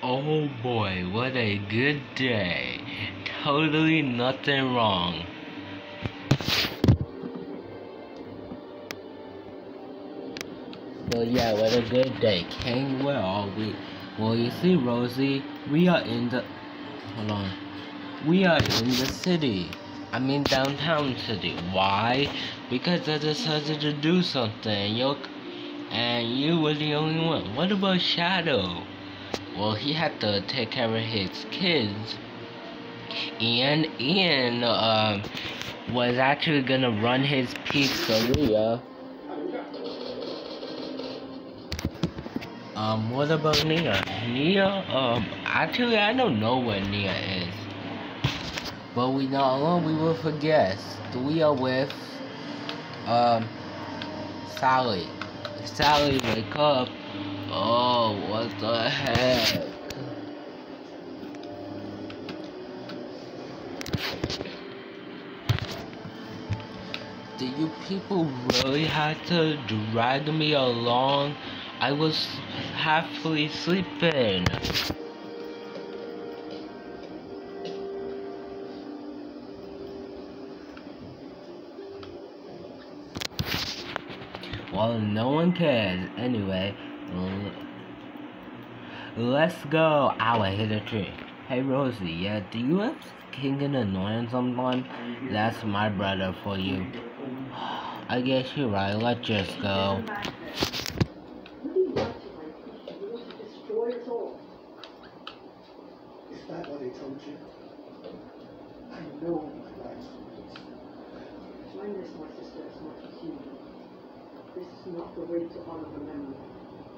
Oh boy, what a good day. Totally nothing wrong. So yeah, what a good day. Where are we? Well, you see, Rosie, we are in the... Hold on. We are in the city. I mean downtown city. Why? Because I decided to do something. You and you were the only one. What about Shadow? Well, he had to take care of his kids. And Ian uh, was actually gonna run his pizzeria. Um, what about Nia? Nia, um, actually I don't know where Nia is. But we know we will forget. We are with um Sally. Sally, wake up. Oh, what the heck? Do you people really have to drag me along? I was halfly sleeping. Well, no one cares. Anyway, let's go. I hit a tree. Hey, Rosie, yeah, do you have king and annoying someone? That's my brother for you. I guess you're right. Let's just go. Is that what they told you? I know my life's this, is not. This is not the way to honor her memory.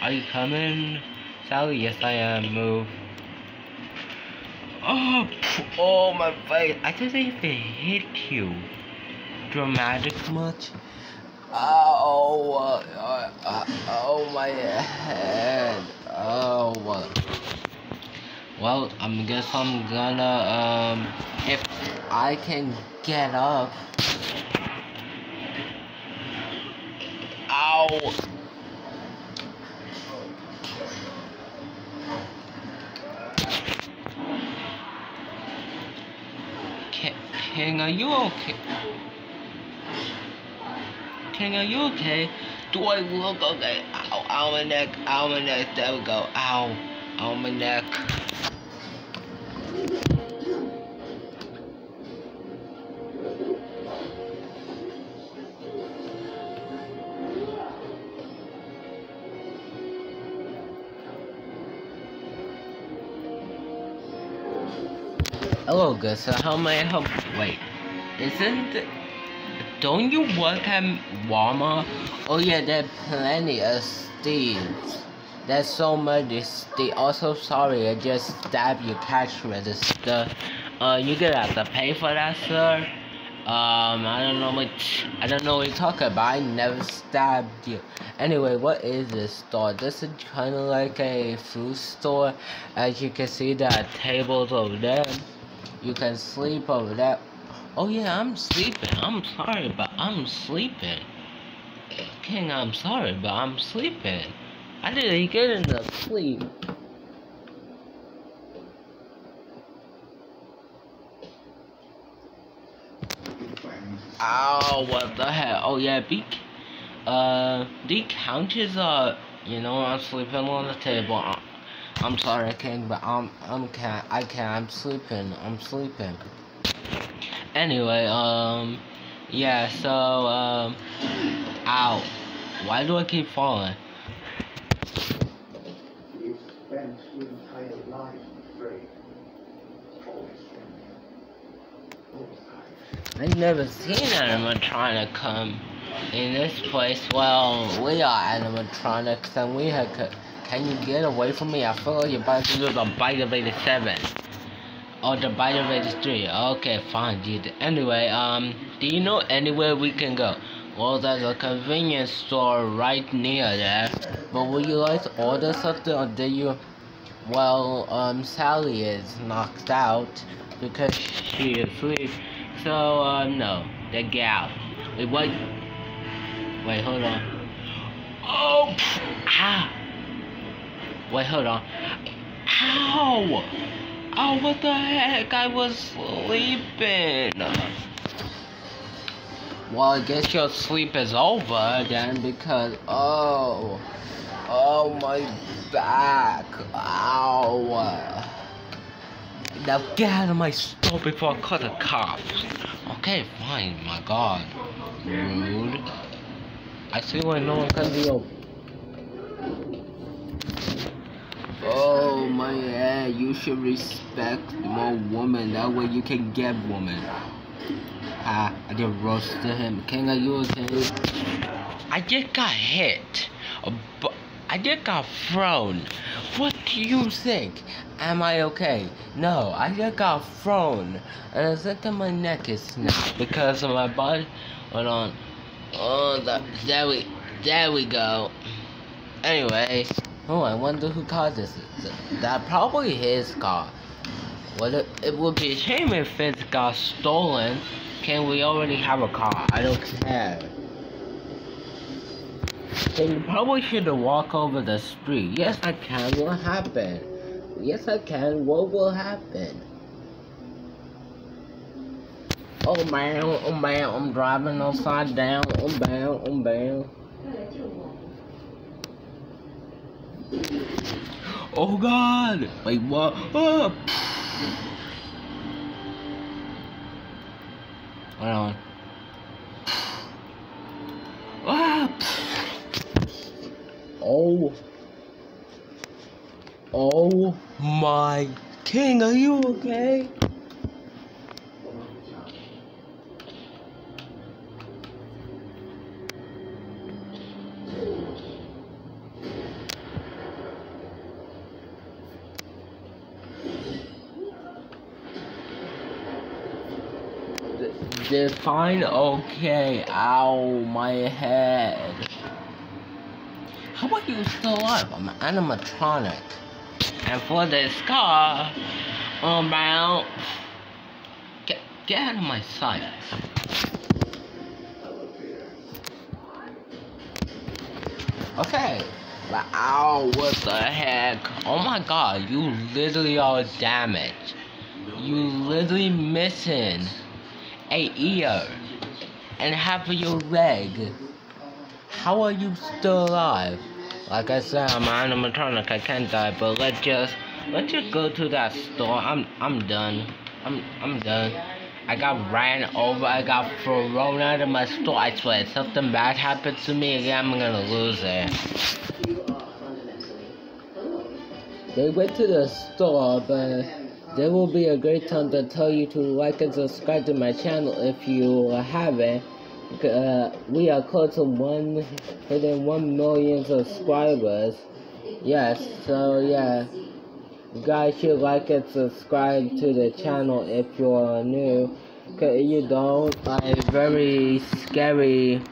Are you coming, Sally? Yes, I am. Move. Oh, oh my face! I didn't even hit you. Dramatic much? Oh, uh, uh, uh, oh my head. Oh, uh. well, I'm guess I'm gonna, um, if I can get up. Ow. Ki- King, are you okay? King, are you okay? Do I look okay? Ow, my neck, neck, there we go, ow, ow, sir, how may I help? Wait, isn't don't you work at Walmart? Oh yeah, there are plenty of steals. There's so many steals. Also, sorry, I just stabbed your cash register. Uh, you gonna have to pay for that, sir. Um, I don't know what I don't know what you're talking about. I never stabbed you. Anyway, what is this store? This is kind of like a food store. As you can see, there are tables over there. You can sleep over that. Oh yeah, I'm sleeping. I'm sorry, but I'm sleeping. King, I'm sorry, but I'm sleeping. I didn't get enough sleep. Ow, what the hell? Oh yeah, be uh the couches are you know I'm sleeping on the table. I'm, sorry, I can't, but I'm I'm can't I can't I'm sleeping. I'm sleeping. Anyway, um yeah, so um ow. Why do I keep falling? I've never seen animatronic come in this place. Well, we are animatronics and we have, Can you get away from me? I feel like you're about to do the Bite of 87. Oh, the Bite of 83. Okay, fine, dude. Anyway, um, do you know anywhere we can go? Well, there's a convenience store right near there. But would you like to order something or do you... Well, um, Sally is knocked out because she is asleep. So, uh, no. The gal. Wait, what? Wait, hold on. Oh! Ah! Wait, hold on. Ow! Oh, what the heck? I was sleeping. Well, I guess your sleep is over then because, oh, oh my back, ow. Now get out of my store before I call the cops. Okay, fine, my god. Rude. I see why no one can open. Oh my head, you should respect more woman, that way you can get woman. Ah, I just roasted him. King, are you okay? I just got hit. But I just got thrown. What do you think? Am I okay? No, I just got thrown. And I think that my neck is snapped because of my body. Hold on. Oh, the, there we, there we go. Anyway, oh, I wonder who caused this. That probably his car. Well, it, it would be a shame if it got stolen. Can we already have a car? I don't care. Then you probably should walk over the street. Yes, I can. What happened? Yes, I can. What will happen? Oh man, oh man, I'm driving upside down. Oh man, oh man. Oh god! Wait, what? Oh. Hold on. Ah! Oh. Oh my king, are you okay? Define okay. Ow, my head. How about you still alive? I'm an animatronic. And for this car, about get get out of my sight. Okay. Ow, what the heck? Oh my god, you literally are damaged. You literally missing a ear and half of your leg. How are you still alive? Like I said, I'm an animatronic. I can't die, but let's just let's just go to that store. I'm I'm done. I'm I'm done. I got ran over. I got thrown out of my store. I swear, if something bad happens to me again, I'm gonna lose it. They went to the store, but there will be a great time to tell you to like and subscribe to my channel if you haven't. Uh, we are close to one hitting one million subscribers. Yes, so yeah. You guys should like and subscribe to the channel if you're new. Cause you don't, a very scary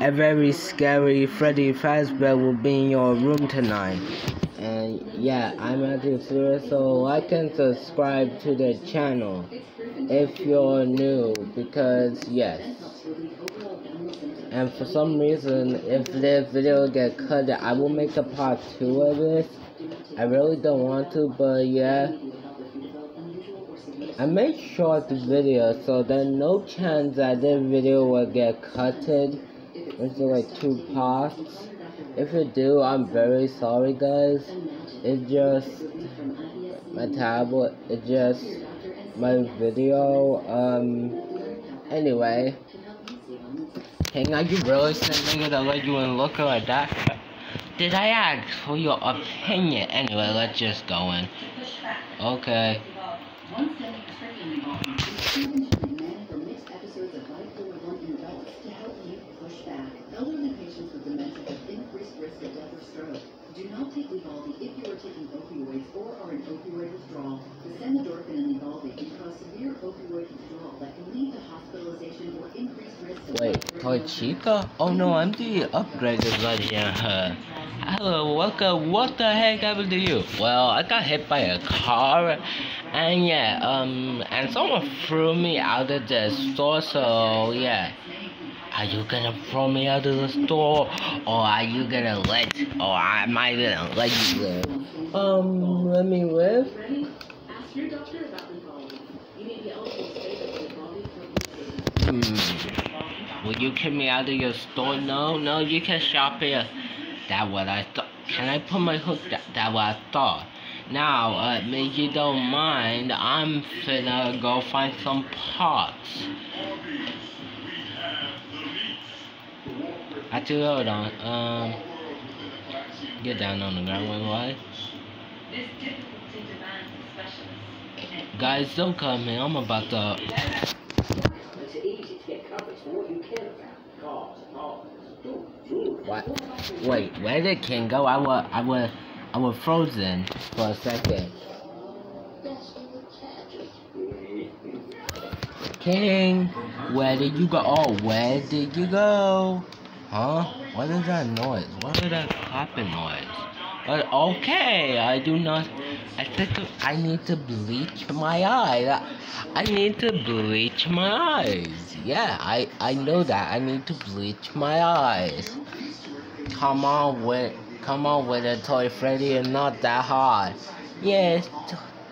a very scary Freddy Fazbear will be in your room tonight. And yeah, I'm Matthew Fleur, so like and subscribe to the channel if you're new, because yes. And for some reason, if this video get cut, I will make a part 2 of this. I really don't want to, but yeah. I made short video, so there's no chance that this video will get cutted into like two parts. If you do, I'm very sorry guys. It's just my tablet, it's just my video, um, anyway. Hang on, you really sent me to let you in looking like that? Did I ask for your opinion? Anyway, let's just go in. Okay. risk of death or stroke. Do not take Lybalvi if you are taking opioids or are in opioid withdrawal. The Samidorphan and Lybalvi can cause severe opioid withdrawal that can lead to hospitalization or increased risk of Wait, life-threatening Toy Chica? Oh no, I'm the upgraded version of her. Hello, welcome. What the heck happened to you? Well, I got hit by a car, and yeah, um, and someone threw me out of the store. So yeah, are you gonna throw me out of the store, or are you gonna let, or am I gonna let you live? Um, let me live. Ask your doctor about Lybalvi. You may be eligible to stay with Lybalvi for Hmm. Will you kick me out of your store? No, no, you can shop here. That what I thought. Can I put my hook? That, that what I thought. Now, uh, if you don't mind, I'm finna go find some parts. Actually, hold on. Um, get down on the ground, wait, what? This difficulty demands. Guys, don't come here. I'm about to. It's easy to get coverage for what you care about. Cars, cars, doors, What? Wait, where did King go? I was, I was, I was frozen for a second. King, where did you go? Oh, where did you go? Huh? What is that noise? What is that clapping noise? But okay, I do not. I think I need to bleach my eyes. I need to bleach my eyes. Yeah, I I know that. I need to bleach my eyes. Come on with, come on with a toy Freddy, and not that hard. Yes,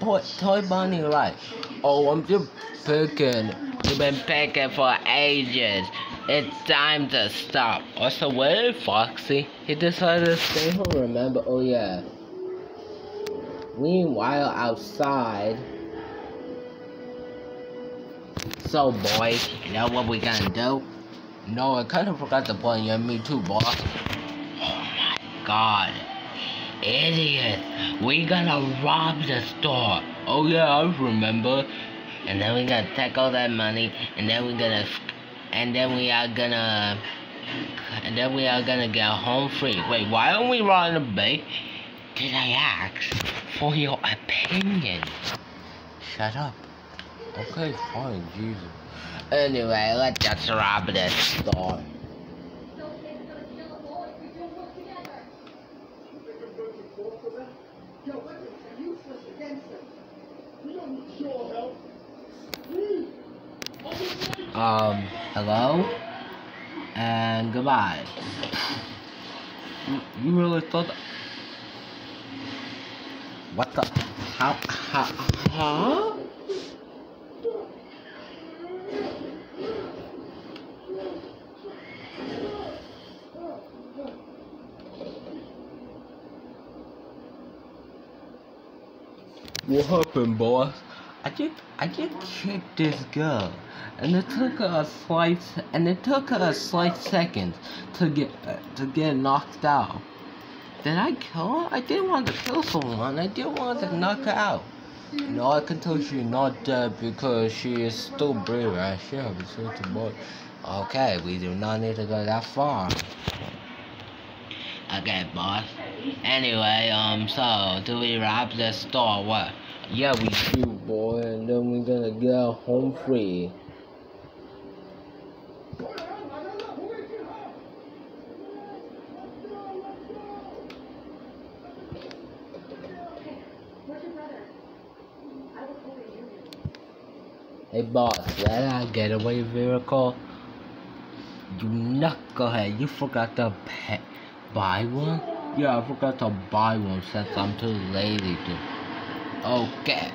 toy, toy bunny, right? Oh, I'm just picking. You've been picking for ages. It's time to stop. Also, where is Foxy? He decided to stay home. Remember? Oh yeah. Meanwhile, outside. So, boys, you know what we gonna do? No, I kind of forgot to point you at me too, boss. God. Idiot. We gonna rob the store. Oh yeah, I remember. And then we gonna take all that money, and then we gonna, and then we are gonna, and then we are gonna get home free. Wait, why don't we rob the bank? Did I ask for your opinion? Shut up. Okay, fine, Jesus. Anyway, let's just rob this store. Your weapons are useless against them. We don't need your help. Leave. Um, hello? And goodbye. You, really thought? What the? How? How? Huh? What happened, boss? I just, I just kicked this girl, and it took a slight, and it took a slight second to get, uh, to get knocked out. Did I kill her? I didn't want to kill someone. I didn't want to knock her out. No, I can tell she's not dead because she is still breathing. I should have said to boy. Okay, we do not need to go that far. Okay, boss. Anyway, um, so do we rob the store? What? Yeah, we do, boy, and then we're gonna get home free. Where's your brother? I was hoping you knew. Hey, boss, that our getaway vehicle? You knucklehead, you forgot to pay, buy one? Yeah, I forgot to buy one since I'm too lazy to. Okay.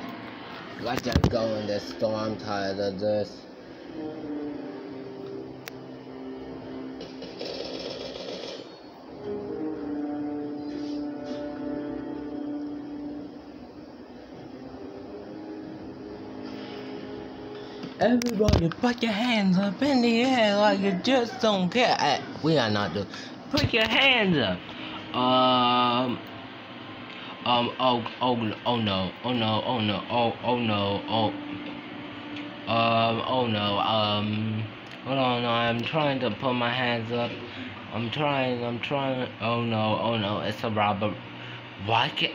Let's just go in this storm. Tired of this. Everybody, put your hands up in the air like you just don't care. Eh, we are not doing. Put your hands up. Um. Um. Oh. Oh. Oh no. Oh no. Oh no. Oh. Oh no. Oh. Um. Oh no. Um. Hold on. I'm trying to put my hands up. I'm trying, I'm trying. Oh no, oh no, it's a robber. Why can't.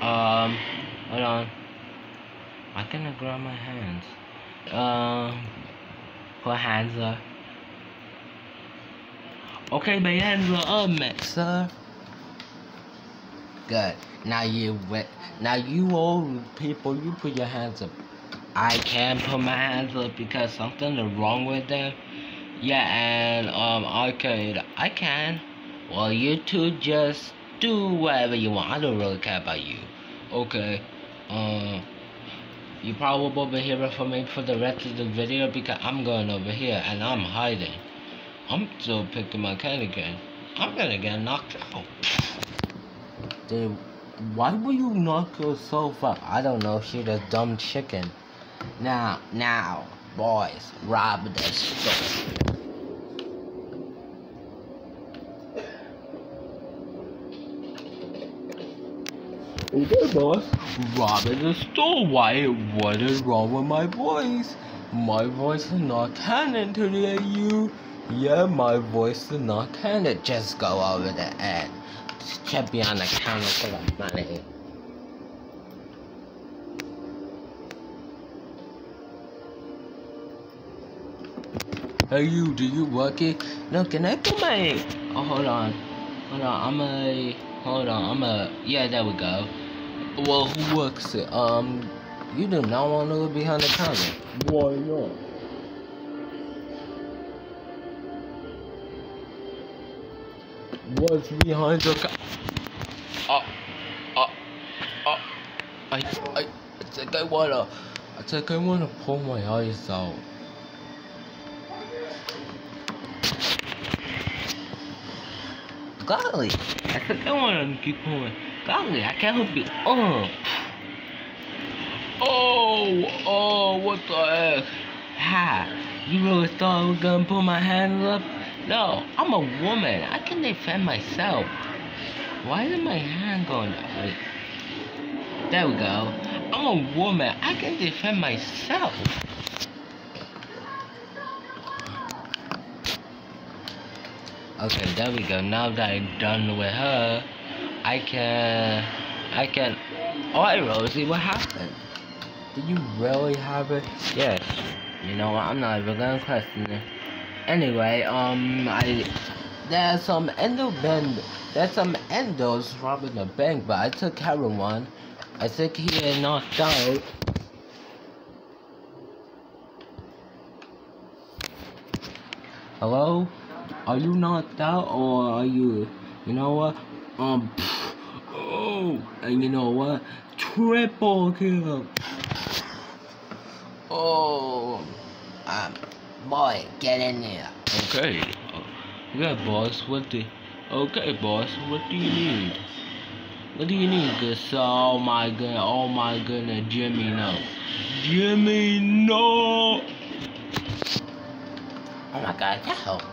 Um, hold on. Why can't I grab my hands? Um, put hands up. Okay, my hands are up, sir. Good. Now you wet. Now you old people, you put your hands up. I can put my hands up because something is wrong with them. Yeah, and um, arcade, I can. Well, you two just do whatever you want. I don't really care about you. Okay. Um, you probably be hearing from me for the rest of the video because I'm going over here and I'm hiding. I'm still picking my candy again. I'm gonna get knocked out. Dude, why would you knock yourself out? I don't know. She's a dumb chicken. Now, now, boys, rob the store. Okay, boss. Robbing the store. Why? What is wrong with my voice? My voice is not canon today, you. Yeah, my voice is not canon. Just go over the on the counter for the money. Hey you, do you work it? No, can I put my oh hold on. Hold on, I'm a hold on, I'm a yeah, there we go. Well who works it? Um you do not want to look behind the counter. Why not? What's behind the counter? Oh, oh, uh, oh, uh, I, I, I think I wanna, I think I wanna pull my eyes out. Golly, I think I wanna keep going. Golly, I can't help it. Oh. Oh, oh, what the heck? Ha, you really thought I was gonna put my hands up? No, I'm a woman. I can defend myself. Why is my hand going way? There we go. I'm a woman. I can defend myself. Okay, there we go. Now that I'm done with her, I can... I can... Alright, Rosie, what happened? Did you really have it? Yes. You know what? I'm not even gonna question it. Anyway, um, I... There's some endo bend... There's some endos robbing the bank, but I took care of one. I think he knocked out. Hello? Are you knocked out or are you, you know what? Um, oh, you know what? Triple kill. Oh, um, boy, get in there. Okay. Yeah, boss. What the? Okay, boss. What do you need? What do you need? Cause oh my god, oh my goodness, Jimmy, no. Jimmy, no. Oh my god. Just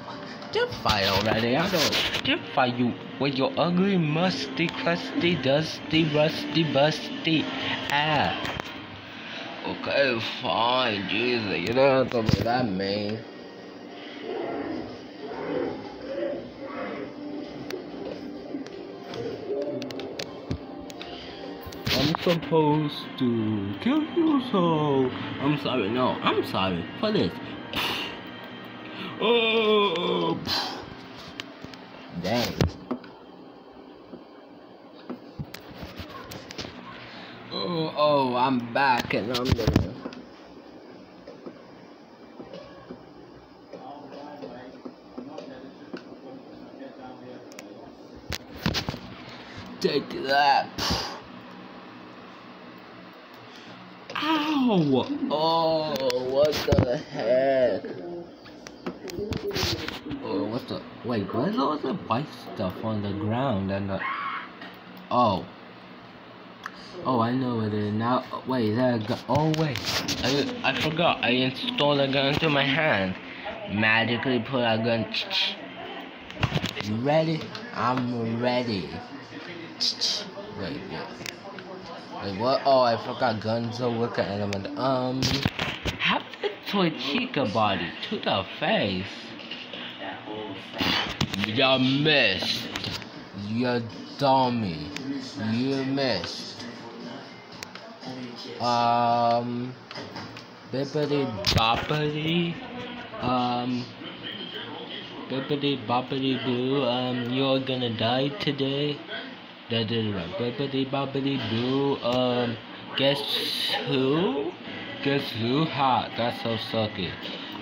fight already. I don't. Just fight you with your ugly, musty, crusty, dusty, rusty, busty ass. Okay, fine, Jesus. You don't have to be that mean. I'm supposed to kill you, so I'm sorry. No, I'm sorry for this. Oh, dang. Oh, oh, I'm back and I'm gonna. Take that. Ow! Oh, what the heck? Oh, what the? Wait, where's all the white stuff on the ground and the? Oh. Oh, I know it is now. Wait, is that gun? Oh wait, I I forgot. I installed a gun to my hand. Magically put a gun. You ready? I'm ready. Wait, wait. Wait, what? Oh, I forgot guns are wicked element. Um, how did Toy Chica body to the face. You missed. You dummy. You missed. Um, bippity boppity. Um, bippity boppity boo. Um, you're gonna die today. That right. Bippity boppity boo. Um, guess who? Guess who? Ha, that's so sucky.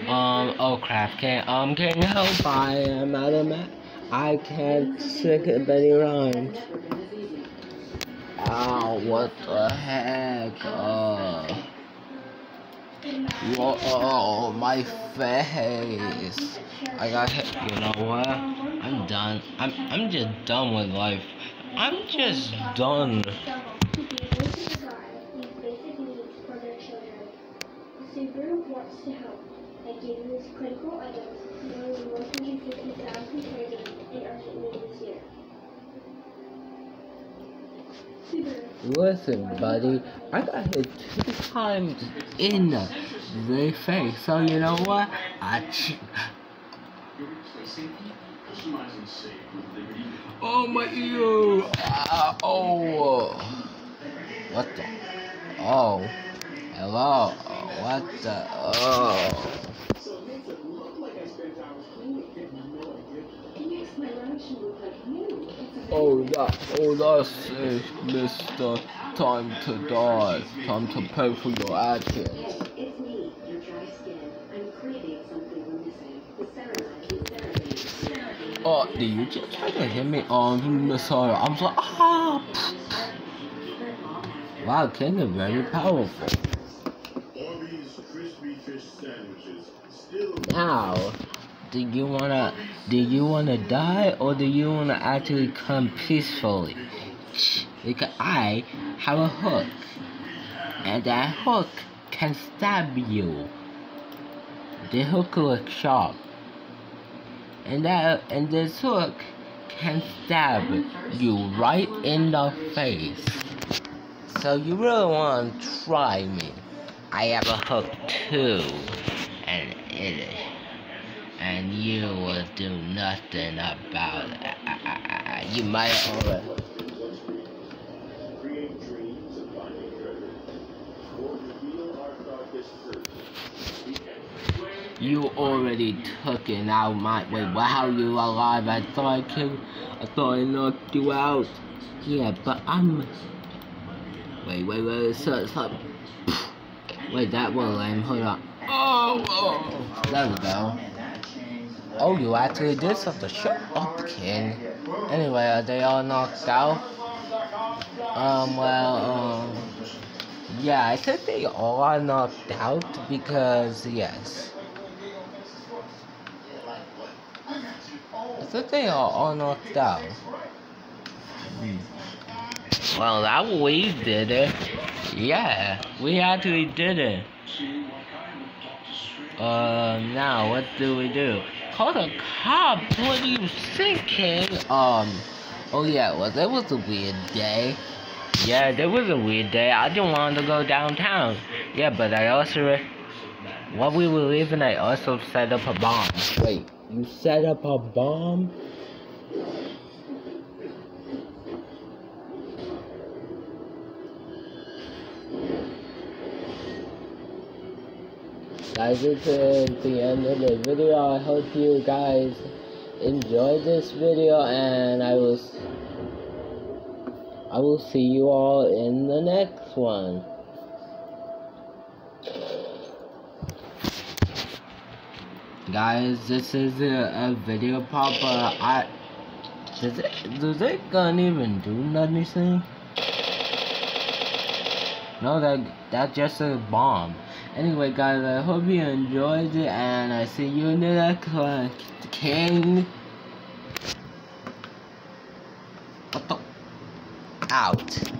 Um, oh crap, can um, can you help? I am out of ma- I can't stick it any rhymes. Ow, what the heck? Uh, whoa, my face. I got hit. You know what? I'm done. I'm, I'm just done with life. I'm just done. To be able to provide these basic needs for their children. Subaru wants to help by giving these critical more than 150,000 training in urgent need this year. Listen, buddy, I got hit two times in the face, so you know what? I ch- Oh my ear! Ah, oh! What the? Oh! Hello? What the? Oh! So it makes it look like I spent hours cleaning. You have no idea. It makes my running shoe look like new. It's a Oh that! Oh that's it, Mister. Time to die. Time to pay for your actions. Hey, it's me, your dry skin. I'm craving something we're missing. The ceramide and CeraVe. CeraVe. Oh, did you just try to hit me on the side? I was like, ah! Wow, King is very powerful. Now, do you wanna, do you wanna die or do you wanna actually come peacefully? Because I have a hook, and that hook can stab you. The hook looks sharp, and that and this hook can stab you right in the face. So you really want to try me? I have a hook too, and it and you will do nothing about it. You might already. create dreams of finding treasure. Or reveal our darkest truth. You already took it out my wait. Well, how you alive? I thought I killed. I thought I knocked you out. Yeah, but I'm. Wait, wait, wait. So, so. Wait, that was lame. Hold on. Oh, oh. There we go. Oh, you actually did something. Shut up, King. Anyway, are they all knocked out? Um, well, um. Yeah, I think they all are knocked out because, yes. I think they are all knocked out. Hmm. Well, that we did it. Yeah, we actually did it. Uh, now what do we do? Call the cop. What are you thinking? Um, oh yeah, well that was a weird day. Yeah, that was a weird day. I didn't want to go downtown. Yeah, but I also, while we were leaving, I also set up a bomb. Wait, you set up a bomb? Guys, this uh, is the end of the video. I hope you guys enjoyed this video, and I will. I will see you all in the next one. Guys, this is a, a video pop, but I does it does it gonna even do anything? No, that that's just a bomb. Anyway, guys, I hope you enjoyed it, and I see you in the next one. King. Out.